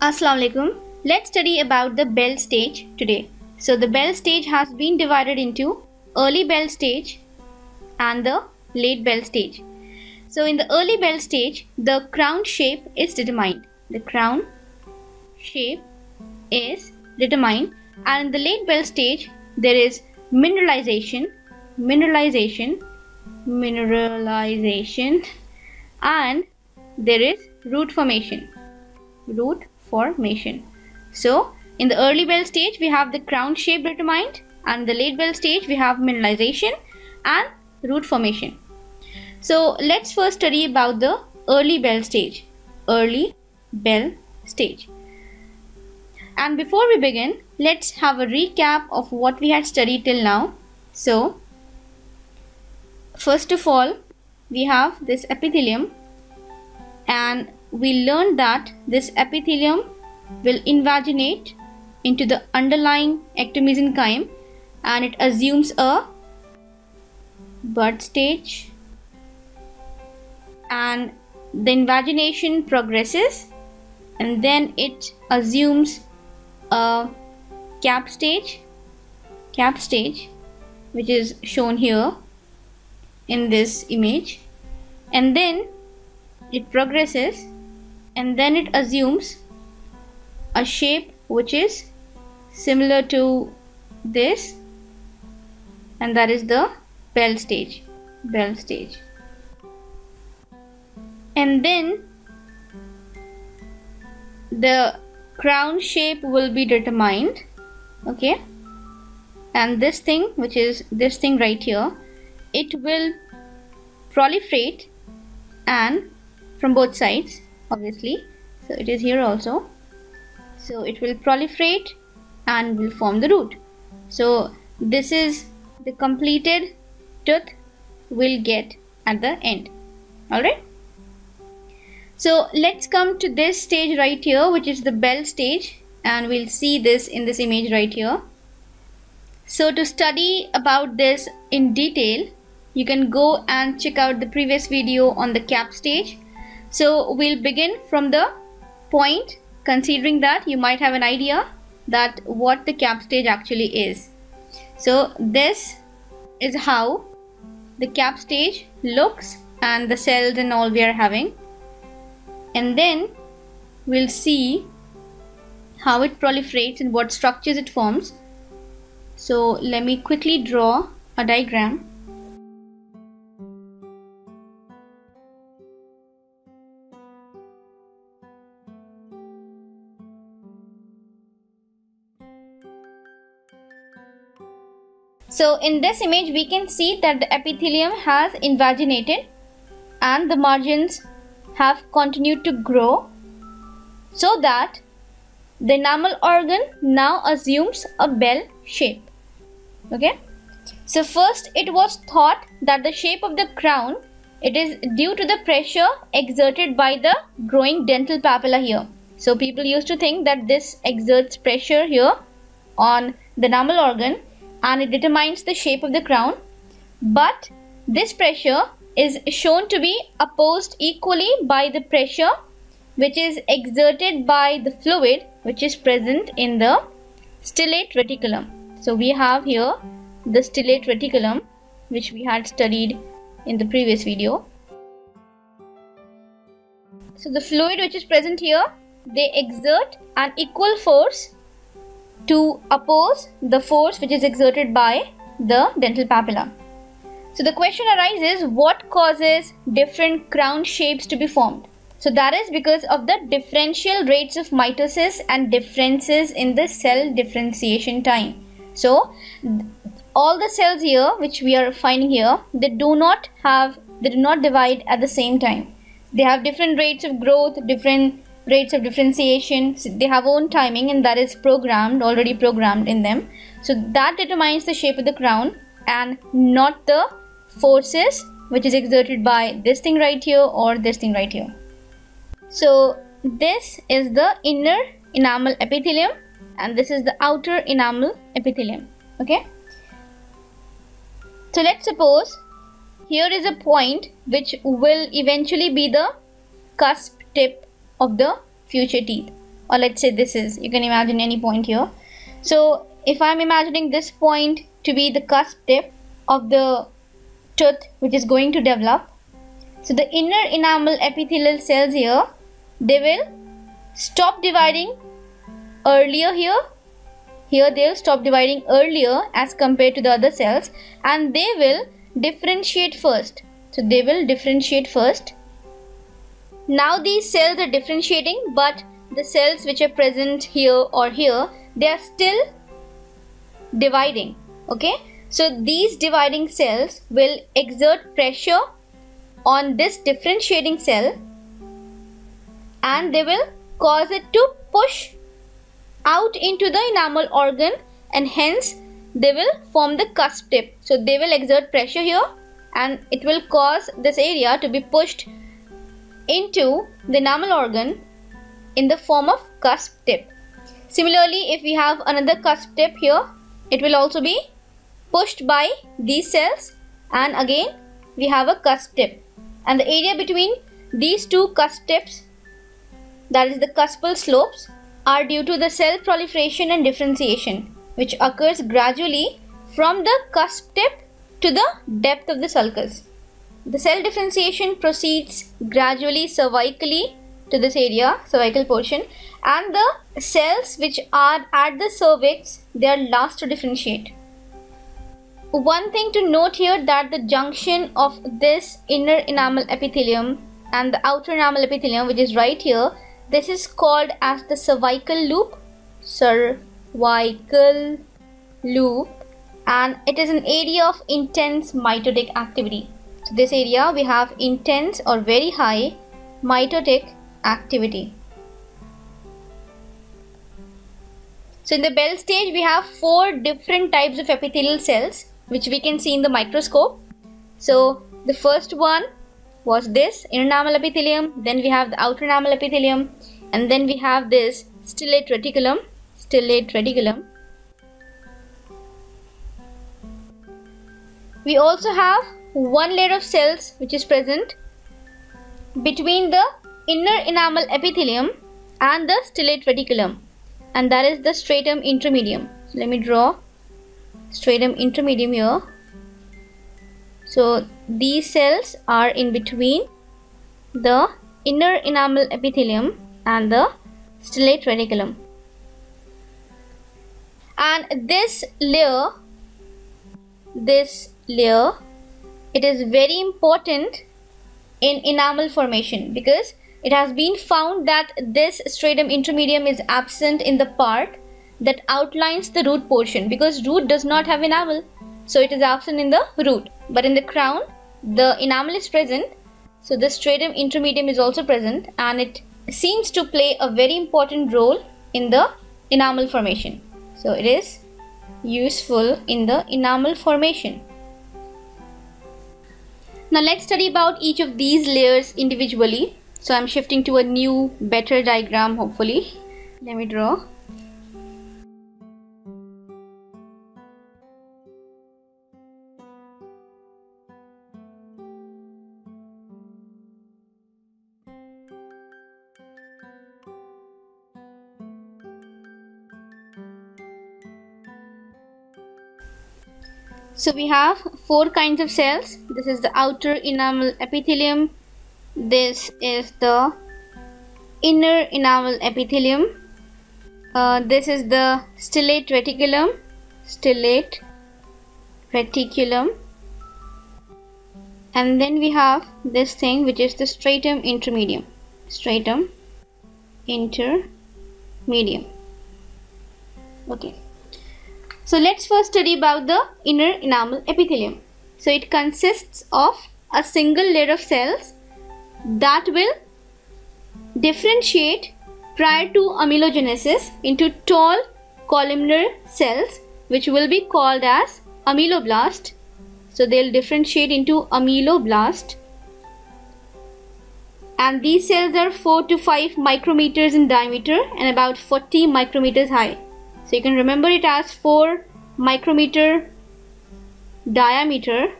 Assalamu alaikum. Let's study about the bell stage today. So the bell stage has been divided into early bell stage and the late bell stage. So in the early bell stage, the crown shape is determined. The crown shape is determined and in the late bell stage, there is mineralization, mineralization, mineralization and there is root formation, root formation. So in the early bell stage we have the crown shape determined and the late bell stage we have mineralization and root formation. So let's first study about the early bell stage. Early bell stage. And before we begin, let's have a recap of what we had studied till now. So, first of all, we have this epithelium and we learned that this epithelium will invaginate into the underlying ectomesenchyme and it assumes a bud stage. And the invagination progresses and then it assumes a cap stage cap stage which is shown here in this image. And then it progresses and then it assumes a shape which is similar to this. And that is the bell stage. Bell stage. And then the crown shape will be determined. Okay. And this thing which is this thing right here it will proliferate and from both sides obviously. So it is here also. So it will proliferate and will form the root. So this is the completed tooth will get at the end. Alright? So let's come to this stage right here which is the bell stage. And we'll see this in this image right here. So to study about this in detail you can go and check out the previous video on the cap stage so we'll begin from the point considering that you might have an idea that what the cap stage actually is. So this is how the cap stage looks and the cells and all we are having and then we'll see how it proliferates and what structures it forms. So let me quickly draw a diagram So in this image we can see that the epithelium has invaginated and the margins have continued to grow so that the enamel organ now assumes a bell shape. Okay. So first it was thought that the shape of the crown it is due to the pressure exerted by the growing dental papilla here. So people used to think that this exerts pressure here on the enamel organ and it determines the shape of the crown. But this pressure is shown to be opposed equally by the pressure which is exerted by the fluid which is present in the stellate reticulum. So we have here the stellate reticulum which we had studied in the previous video. So the fluid which is present here they exert an equal force to oppose the force which is exerted by the dental papilla. So the question arises what causes different crown shapes to be formed? So that is because of the differential rates of mitosis and differences in the cell differentiation time. So all the cells here which we are finding here they do not have they do not divide at the same time. They have different rates of growth, different rates of differentiation. They have own timing and that is programmed already programmed in them. So that determines the shape of the crown and not the forces which is exerted by this thing right here or this thing right here. So this is the inner enamel epithelium and this is the outer enamel epithelium. Okay? So let's suppose here is a point which will eventually be the cusp tip of the future teeth. Or let's say this is you can imagine any point here. So if I'm imagining this point to be the cusp tip of the tooth which is going to develop so the inner enamel epithelial cells here they will stop dividing earlier here. Here they'll stop dividing earlier as compared to the other cells and they will differentiate first. So they will differentiate first now these cells are differentiating but the cells which are present here or here they are still dividing okay? So these dividing cells will exert pressure on this differentiating cell and they will cause it to push out into the enamel organ and hence they will form the cusp tip. So they will exert pressure here and it will cause this area to be pushed into the enamel organ in the form of cusp tip. Similarly, if we have another cusp tip here, it will also be pushed by these cells and again we have a cusp tip. And the area between these two cusp tips, that is the cuspal slopes, are due to the cell proliferation and differentiation which occurs gradually from the cusp tip to the depth of the sulcus. The cell differentiation proceeds gradually cervically to this area, cervical portion, and the cells which are at the cervix, they are last to differentiate. One thing to note here that the junction of this inner enamel epithelium and the outer enamel epithelium, which is right here, this is called as the cervical loop, cervical loop, and it is an area of intense mitotic activity. So this area we have intense or very high mitotic activity. So in the Bell stage we have four different types of epithelial cells which we can see in the microscope. So the first one was this enamel epithelium, then we have the outer enamel epithelium and then we have this stellate reticulum, stellate reticulum. We also have one layer of cells which is present between the inner enamel epithelium and the stellate reticulum and that is the stratum intermedium. So let me draw stratum intermedium here. So these cells are in between the inner enamel epithelium and the stellate reticulum. And this layer, this layer it is very important in enamel formation because it has been found that this stratum intermedium is absent in the part that outlines the root portion because root does not have enamel. So it is absent in the root. But in the crown the enamel is present. So the stratum intermedium is also present and it seems to play a very important role in the enamel formation. So it is useful in the enamel formation now let's study about each of these layers individually. So I'm shifting to a new better diagram hopefully. Let me draw. So we have four kinds of cells. This is the outer enamel epithelium. This is the inner enamel epithelium. Uh, this is the stellate reticulum. Stellate reticulum. And then we have this thing which is the stratum intermedium. Stratum intermedium. Okay. So let's first study about the inner enamel epithelium. So it consists of a single layer of cells that will differentiate prior to amelogenesis into tall columnar cells which will be called as ameloblast. So they'll differentiate into ameloblast and these cells are 4 to 5 micrometers in diameter and about 40 micrometers high. So you can remember it as 4 micrometer diameter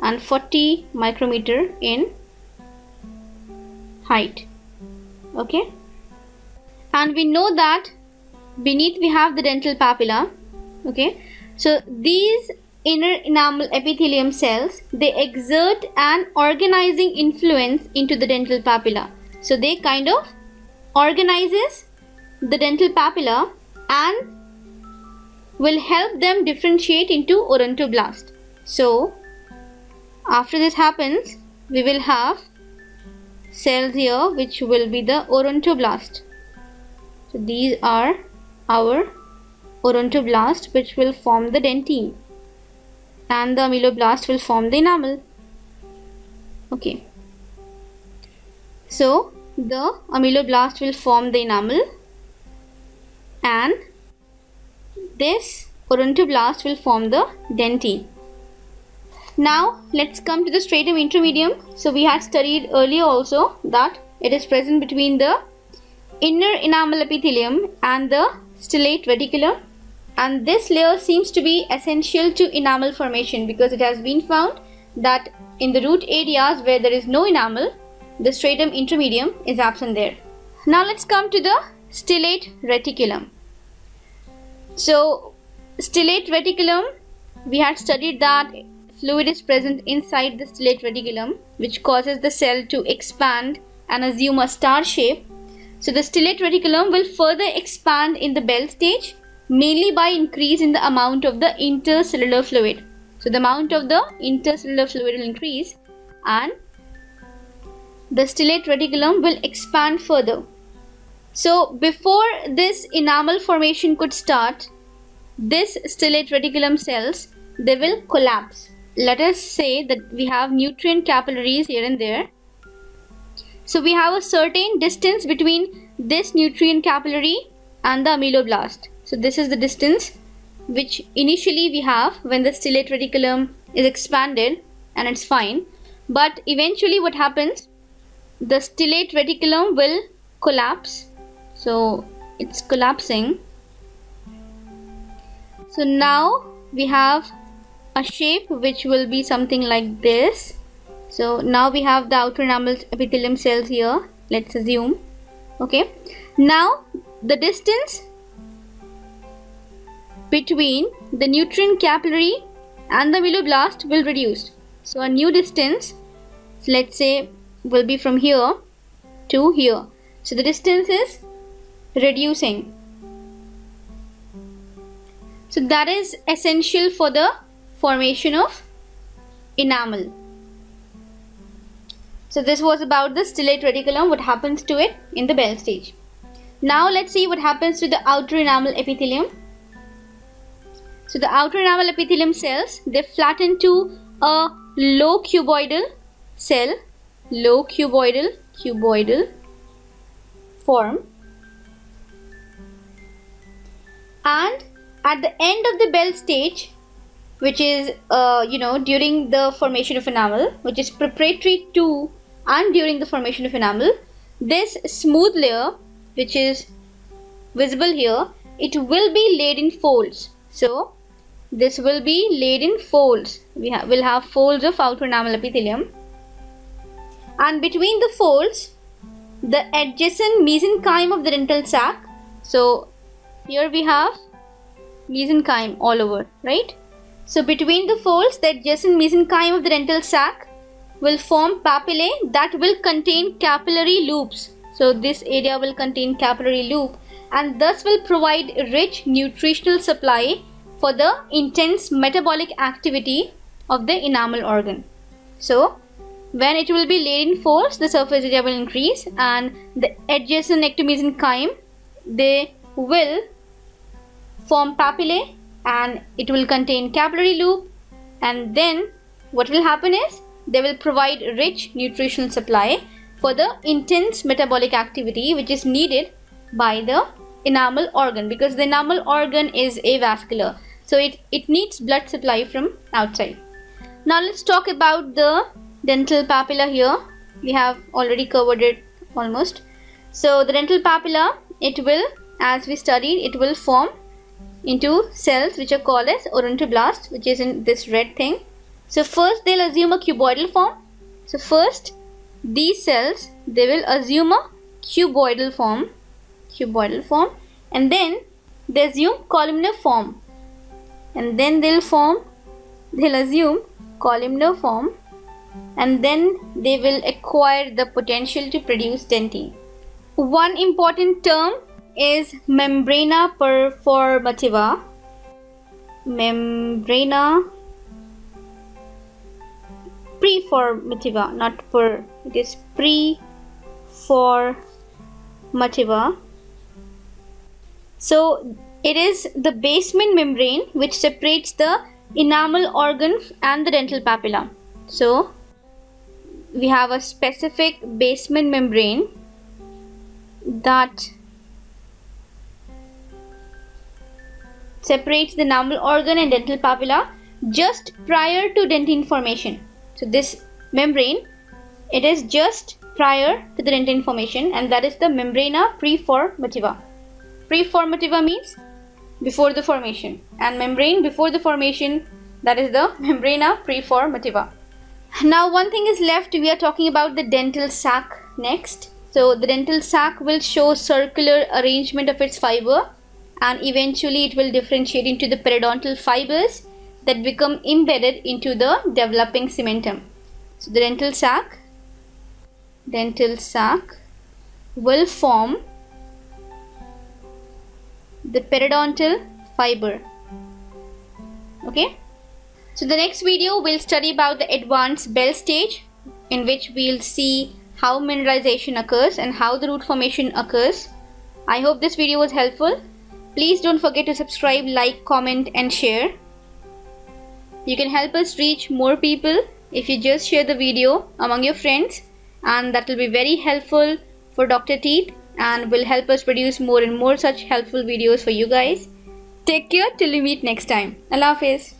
and 40 micrometer in height. Okay. and we know that beneath we have the dental papilla okay so these inner enamel epithelium cells they exert an organizing influence into the dental papilla so they kind of organizes the dental papilla and will help them differentiate into odontoblast so after this happens we will have cells here which will be the odontoblast so these are our odontoblast which will form the dentine and the ameloblast will form the enamel. Okay. So the ameloblast will form the enamel and this odontoblast will form the dentine now let's come to the stratum intermedium. So we had studied earlier also that it is present between the inner enamel epithelium and the stellate reticulum. And this layer seems to be essential to enamel formation because it has been found that in the root areas where there is no enamel, the stratum intermedium is absent there. Now let's come to the stellate reticulum. So stellate reticulum, we had studied that fluid is present inside the stellate reticulum which causes the cell to expand and assume a star shape. So the stellate reticulum will further expand in the Bell stage mainly by increase in the amount of the intercellular fluid. So the amount of the intercellular fluid will increase and the stellate reticulum will expand further. So before this enamel formation could start, this stellate reticulum cells, they will collapse. Let us say that we have nutrient capillaries here and there. So we have a certain distance between this nutrient capillary and the ameloblast. So this is the distance which initially we have when the stellate reticulum is expanded and it's fine. But eventually what happens, the stellate reticulum will collapse. So it's collapsing. So now we have a shape which will be something like this. So now we have the outer enamel epithelium cells here. Let's assume. Okay. Now the distance between the nutrient capillary and the ameloblast will reduce. So a new distance, let's say, will be from here to here. So the distance is reducing. So that is essential for the formation of enamel. So this was about the stellate reticulum, what happens to it in the Bell stage. Now let's see what happens to the outer enamel epithelium. So the outer enamel epithelium cells, they flatten to a low cuboidal cell, low cuboidal, cuboidal form. And at the end of the Bell stage, which is, uh, you know, during the formation of enamel, which is preparatory to and during the formation of enamel, this smooth layer, which is visible here, it will be laid in folds. So, this will be laid in folds. We ha will have folds of outer enamel epithelium. And between the folds, the adjacent mesenchyme of the dental sac. So here we have mesenchyme all over, right? So between the folds, the adjacent mesenchyme of the dental sac will form papillae that will contain capillary loops. So this area will contain capillary loop and thus will provide rich nutritional supply for the intense metabolic activity of the enamel organ. So, when it will be laid in folds, the surface area will increase and the adjacent ectomesenchyme, they will form papillae and it will contain capillary loop and then what will happen is they will provide rich nutritional supply for the intense metabolic activity which is needed by the enamel organ because the enamel organ is avascular so it, it needs blood supply from outside. Now let's talk about the dental papilla here. We have already covered it almost. So the dental papilla, it will, as we studied, it will form into cells which are called as odontoblasts, which is in this red thing. So first they'll assume a cuboidal form. So first these cells, they will assume a cuboidal form cuboidal form and then they assume columnar form and then they'll form they'll assume columnar form and then they will acquire the potential to produce dentine. One important term is membrana performativa. Membrana preformativa, not per, it is preformativa. So it is the basement membrane which separates the enamel organ and the dental papilla. So we have a specific basement membrane that separates the enamel organ and dental papilla just prior to dentin formation. So this membrane, it is just prior to the dentin formation and that is the membrana preformativa. Preformativa means before the formation and membrane before the formation that is the membrana preformativa. Now one thing is left we are talking about the dental sac next. So the dental sac will show circular arrangement of its fiber and eventually it will differentiate into the periodontal fibers that become embedded into the developing cementum. So the dental sac dental sac will form the periodontal fiber okay so the next video we'll study about the advanced bell stage in which we'll see how mineralization occurs and how the root formation occurs. I hope this video was helpful. Please don't forget to subscribe, like, comment and share. You can help us reach more people if you just share the video among your friends and that will be very helpful for Dr. Teeth and will help us produce more and more such helpful videos for you guys. Take care till we meet next time. Allah Hafiz.